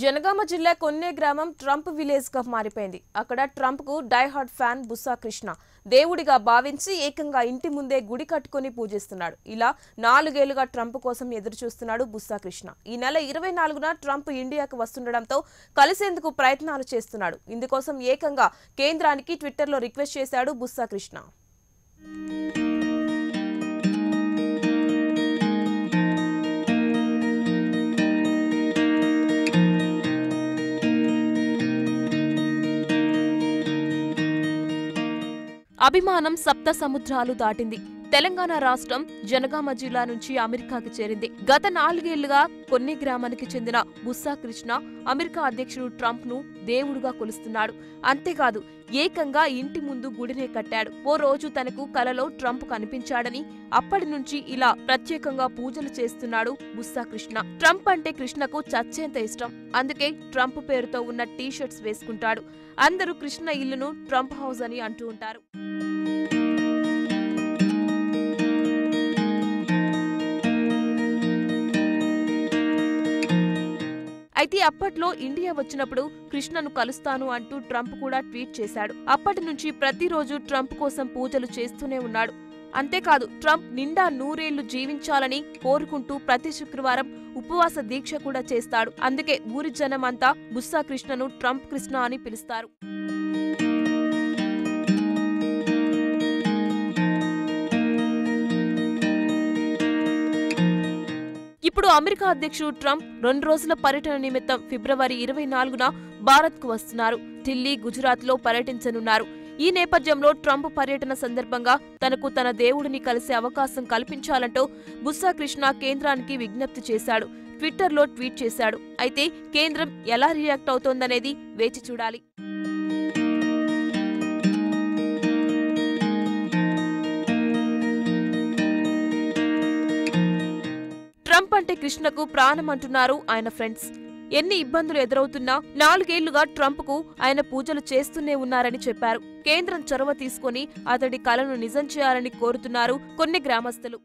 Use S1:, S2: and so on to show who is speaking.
S1: జనగామ జిల్లా కొన్నే గ్రామం ట్రంప్ విలేజ్గా మారిపోయింది. అక్కడ ట్రంప్కు డైహార్డ్ ఫ్యాన్ బుస్సా కృష్ణ దేవుడిగా భావించి ఏకంగా ఇంటి ముందే గుడి కట్టుకుని పూజిస్తున్నాడు. ఇలా నాలుగేళ్ళుగా ట్రంప్ కోసం ఎదురు చూస్తున్నాడు బుస్సా కృష్ణ. ఈ నెల ఇరవై నాలుగున ట్రంప్ ఇండియాకు వస్తుండటంతో కలిసేందుకు ప్రయత్నాలు చేస్తున్నాడు. ఇందుకోసం ఏకంగా కేంద్రానికి ట్విట్టర్లో రిక్వెస్ట్ చేశాడు బుస్సా కృష్ణ. అభిమానం సప్త సముద్రాలు దాటింది. తెలంగాణ రాష్ట్రం జనగామ జిల్లా నుంచి అమెరికాకి చేరింది. గత నాలుగేళ్ళుగా కొన్ని గ్రామానికి చెందిన బుస్సా కృష్ణ అమెరికా అధ్యక్షుడు ట్రంప్ను దేవుడుగా కొలుస్తున్నాడు. అంతేకాదు ఏకంగా ఇంటి ముందు గుడినే కట్టాడు. ఓ రోజు తనకు కలలో ట్రంప్ కనిపించాడని అప్పటి నుంచి ఇలా ప్రత్యేకంగా పూజలు చేస్తున్నాడు బుస్సా కృష్ణ ట్రంప్ అంటే కృష్ణకు చచ్చేంత ఇష్టం. అందుకే ట్రంప్ పేరుతో ఉన్న టీ షర్ట్స్ వేసుకుంటాడు. అందరూ కృష్ణ ఇల్లును ట్రంప్ హౌస్ అని అంటూ ఉంటారు. అయితే అప్పట్లో ఇండియా వచ్చినప్పుడు కృష్ణను కలుస్తాను అంటూ ట్రంప్ కూడా ట్వీట్ చేశాడు. అప్పటి నుంచి ప్రతిరోజు ట్రంప్ కోసం పూజలు చేస్తూనే ఉన్నాడు. అంతేకాదు ట్రంప్ నిండా నూరేళ్ళు జీవించాలని కోరుకుంటూ ప్రతి శుక్రవారం ఉపవాస దీక్ష కూడా చేస్తాడు. అందుకే ఊరి జనం అంతా బుస్సా కృష్ణను ట్రంప్ కృష్ణ అని పిలుస్తారు. ఇప్పుడు అమెరికా అధ్యక్షుడు ట్రంప్ రెండు రోజుల పర్యటన నిమిత్తం ఫిబ్రవరి ఇరవై నాలుగున భారత్కు వస్తున్నారు. ఢిల్లీ గుజరాత్లో పర్యటించనున్నారు. ఈ నేపథ్యంలో ట్రంప్ పర్యటన సందర్భంగా తనకు తన దేవుడిని కలిసే అవకాశం కల్పించాలంటూ బుస్సా కృష్ణ కేంద్రానికి విజ్ఞప్తి చేశాడు. ట్విట్టర్లో ట్వీట్ చేశాడు. అయితే కేంద్రం ఎలా రియాక్ట్ అవుతోందనేది వేచి చూడాలి. ట్రంప్ అంటే కృష్ణకు ప్రాణం అంటున్నారు ఆయన ఫ్రెండ్స్. ఎన్ని ఇబ్బందులు ఎదురవుతున్నా నాలుగేళ్ళుగా ట్రంప్కు ఆయన పూజలు చేస్తూనే ఉన్నారని చెప్పారు. కేంద్రం చొరవ తీసుకొని అతడి కలను నిజం చేయాలని కోరుతున్నారు కొన్ని గ్రామస్తులు.